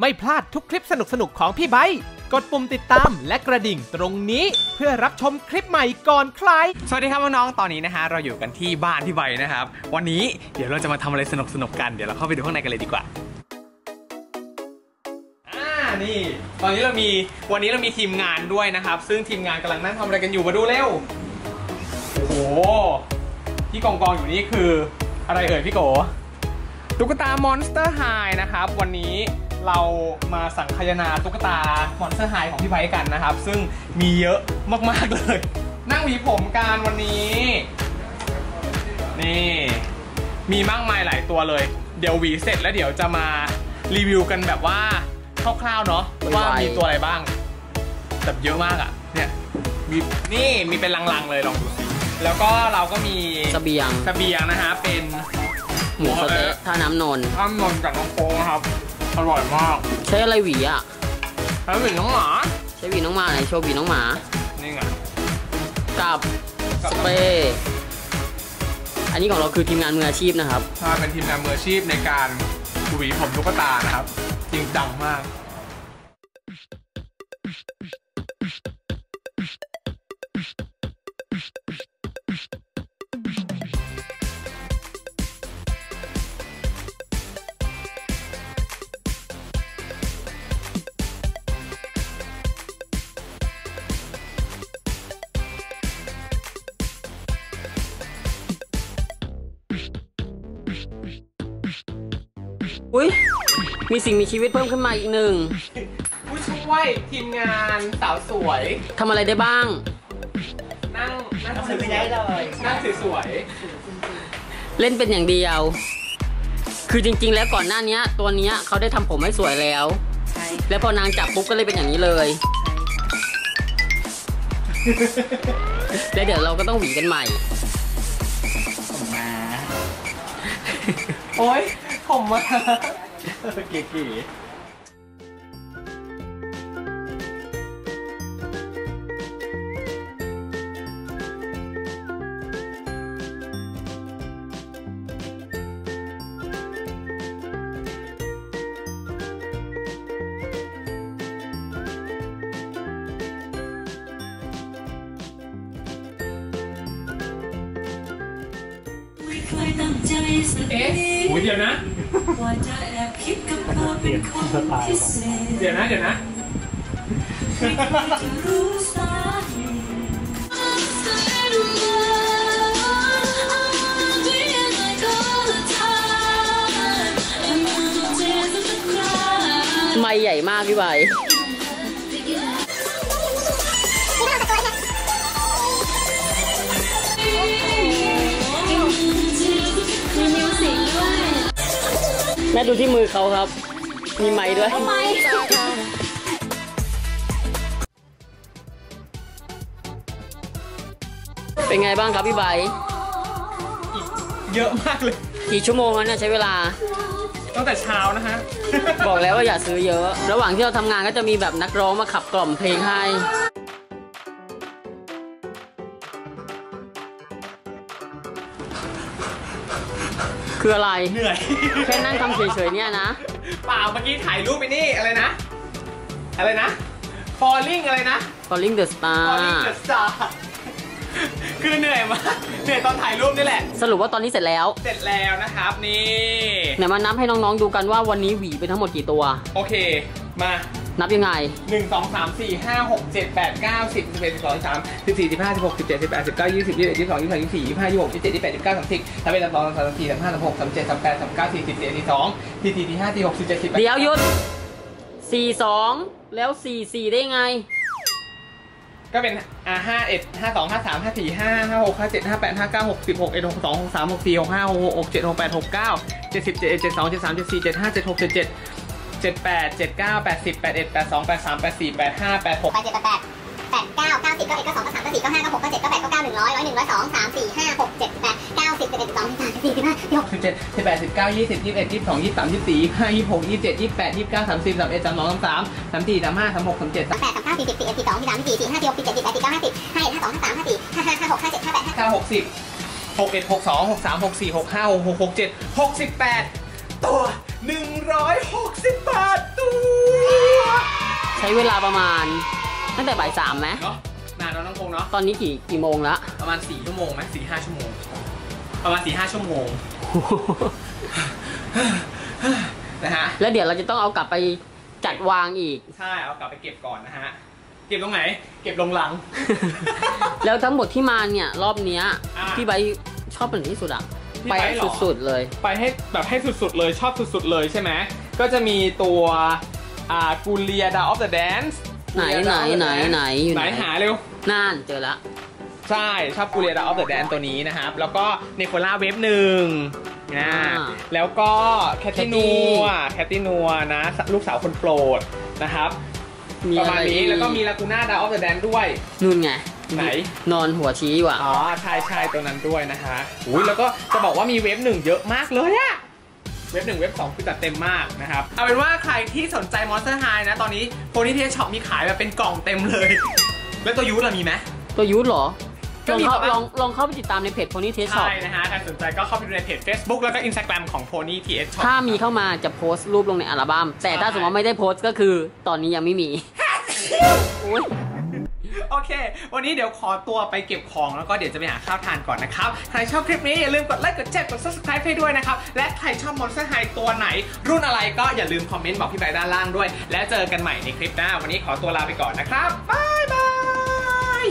ไม่พลาดทุกคลิปสนุกๆของพี่ไบค์กดปุ่มติดตามและกระดิ่งตรงนี้เพื่อรับชมคลิปใหม่ก่อนใคร สวัสดีครับน้องๆ ตอนนี้นะฮะเราอยู่กันที่บ้านพี่ใบนะครับ วันนี้เดี๋ยวเราจะมาทำอะไรสนุกๆกัน เดี๋ยวเราเข้าไปดูข้างในกันเลยดีกว่า อ่า นี่ ตอนนี้เรามี วันนี้เรามีทีมงานด้วยนะครับ ซึ่งทีมงานกำลังนั่งทำอะไรกันอยู่ มาดูเร็ว โอ้โห ที่กองกองอยู่นี่คืออะไรเอ่ยพี่โก ตุ๊กตา Monster High นะครับ วันนี้ เรามาสังคายนาตุ๊กตา Monster High ของพี่ไบค์กันนะครับ ซึ่งมีเยอะมากๆเลย นั่งหวีผมกันวันนี้ นี่ มีมากมายหลายตัวเลย เดี๋ยวหวีเสร็จแล้วเดี๋ยวจะมารีวิวกันแบบว่าคร่าวๆเนาะไวๆว่ามีตัวอะไรบ้างแบบเยอะมากอะ่ะเนี่ยมีนี่มีเป็นลังๆเลยลองดูสิแล้วก็เราก็มีเสบียงเสบียงนะฮะเป็นหมูสะเต๊ะท่าน้ำนนท์ข้ามนนจากน้องโค้งนะครับ อร่อยมาก ใช้อะไรหวีอะแล้วเป็นน้องหมา ใช้หวีน้องหมาไหนโชว์หวีน้องหมา นี่ไงกับกับสเปรย์อันนี้ของเราคือทีมงานมืออาชีพนะครับ ถ้าเป็นทีมงานมืออาชีพในการหวีผมตุ๊กตานะครับ จริงจังมาก อุ้ยมีสิ่งมีชีวิตเพิ่มขึ้นมาอีกหนึ่งผู้ช่วยทีมงานสาวสวย ทำอะไรได้บ้าง นั่งนั่งสวยเลยนั่งสวยเล่นเป็นอย่างเดียว คือจริง ๆ แล้วก่อนหน้านี้ตัวเนี้ยเขาได้ทำผมให้สวยแล้วแล้วพอนางจับปุ๊บก็เลยเป็นอย่างนี้เลย แล้วเดี๋ยวเราก็ต้องหวีกันใหม่ๆโอ๊ย ผมมาเก๋ๆไม่เคยตั้งใจสักเอ๊ะนิโอ้ยดเดี๋ยวนะ ว่าจะแอบคิดกับเธอเป็นคนพิเศษเดี๋ยวนะเดี๋ยวนะไม่เคยจะรู้สาเหตุไม่ใหญ่มากพี่ใบ แม่ดูที่มือเขาครับ มีไม้ด้วยเป็นไงบ้างครับพี่ใบเยอะมากเลย กี่ชั่วโมงแล้วเนี่ยใช้เวลา ตั้งแต่เช้านะฮะ บอกแล้วว่าอย่าซื้อเยอะ ระหว่างที่เราทำงานก็จะมีแบบนักร้องมาขับกล่อมเพลงให้ คืออะไร เหนื่อย แค่นั่งทำเฉยๆเนี่ยนะ เปล่าเมื่อกี้ถ่ายรูปไปนี่อะไรนะ อะไรนะ falling อะไรนะ Calling the falling Star the star คือเหนื่อยมากเหนื่อยตอนถ่ายรูปนี่แหละ สรุปว่าตอนนี้เสร็จแล้ว เสร็จแล้วนะครับนี่ไหนมานับให้น้องๆดูกันว่าวันนี้หวีไปทั้งหมดกี่ตัว โอเค มานับยังไง 1 2 3 4 5 6 7 8 9 10 11 12 13 14 15 16 17 18 19 20 21 22 23 24 25 26 27 28 29 30 31 32 33 34 35 36 37 38 39 40 41 42 44 45 46 47 48เดี๋ยวหยุด 42 แล้ว 44 ได้ไง ก็เป็นอ่าห้าเอ็ดห้าสองห้าสามห้าสี่ห้าห้าหกห้าเจ็ดห้าแปดห้าเก้าหกสิบหกเอ็ดหกสองหกสามหกสี่หกห้าหกหกเจ็ดหกแปดหกเก้าเจ็ดสิบเจ็ดเอ็ดเจ็ดสองเจ็ดสามเจ็ดสี่เจ็ดห้าเจ็ดหกเจ็ดเจ็ด เจ็ดแปดเจ็ดเก้าแปดสิบแปดเอ็ดแปดสองแปดสามแปดสี่แปดห้าแปดหกแปดเจ็ดแปดแปดแปดเก้าเก้าสิบเก้าเอ็ดเก้าสองเก้าสามเก้าสี่เก้าห้าเก้าหกเก้าเจ็ดเก้าแปดเก้าเก้าหนึ่งร้อยร้อยหนึ่งร้อยสองสามสี่ห้าหกเจ็ดแปดเก้าสิบสิบเอ็ดสิบสองสิบสามสิบสี่สิบห้า 160 บาทตัวใช้เวลาประมาณตั้งแต่บ่ายสามไหมเนาะนานแล้วน้องพงเนาะตอนนี้กี่กี่โมงแล้วประมาณ4ชั่วโมงไหมสี่ห้าชั่วโมง ประมาณ4ี่ห้าชั่วโมงนะฮะแล้วเดี๋ยวเราจะต้องเอากลับไปจัดวางอีก ใช่เอากลับไปเก็บก่อนนะฮะ เก็บตรงไหน เก็บลงหลัง แล้วทั้งหมดที่มาเนี่ย รอบเนี้ยที่ใบชอบเป็นที่สุดอะ ไปไบร์ทเหรอสุดๆเลย ไปให้แบบให้สุดๆเลยชอบสุดๆเลยใช่ไหมก็จะมีตัวอ่า Ghoulia Dawn of the Dance ไหนไหนไหนไหนอยู่ไหไหนนหาเร็วน่านเจอละใช่ชอบ Ghoulia Dawn of the Dance ตัวนี้นะครับ แล้วก็เนโคล่า wave หนึ่งนะอ่าแล้วก็แคทติ Catty นัวแคทตินัวนะ ลูกสาวคนโปรดนะครับมีประอะมาณไรนี้อีกแล้วก็มี Lagoona Dawn of the Dance ด้วยนู่นไง ไหน นอนหัวชี้อยู่อะอ๋อ ใช่ใช่ตัวนั้นด้วยนะฮะอุ้ยแล้วก็จะบอกว่ามี wave หนึ่งเยอะมากเลยอะ wave หนึ่ง wave สองคือจัดเต็มมากนะครับ เอาเป็นว่าใครที่สนใจ Monster High นะ ตอนนี้ Pony TH Shop มีขายแบบเป็นกล่องเต็มเลย แล้วตัวยูทล่ะมีไหมตัวยุทธเหรอก็ลองมีเข้าแบบว่าลองลองเข้าไปติดตามในเพจ Pony TH Shop ใช่นะฮะใครสนใจก็เข้าไปดูในเพจ Facebook แล้วก็ Instagram ของ Pony TH Shop ถ้ามีเข้ามาจะโพสต์รูปลงในอัลบั้มแต่ถ้าสมมติว่าไม่ได้โพสต์ก็คือ ตอนนี้ยังไม่มีโอ๊ยโอ เค วันนี้เดี๋ยวขอตัวไปเก็บของแล้วก็เดี๋ยวจะไปหาข้าวทานก่อนนะครับ ใครชอบคลิปนี้อย่าลืมกดไลค์ กดแชร์ กด subscribe ให้ด้วยนะครับ และใครชอบ Monster High ตัวไหน รุ่นอะไรก็อย่าลืมคอมเมนต์บอกพี่ใบด้านล่างด้วย และเจอกันใหม่ในคลิปหน้า วันนี้ขอตัวลาไปก่อนนะครับ บ๊ายบาย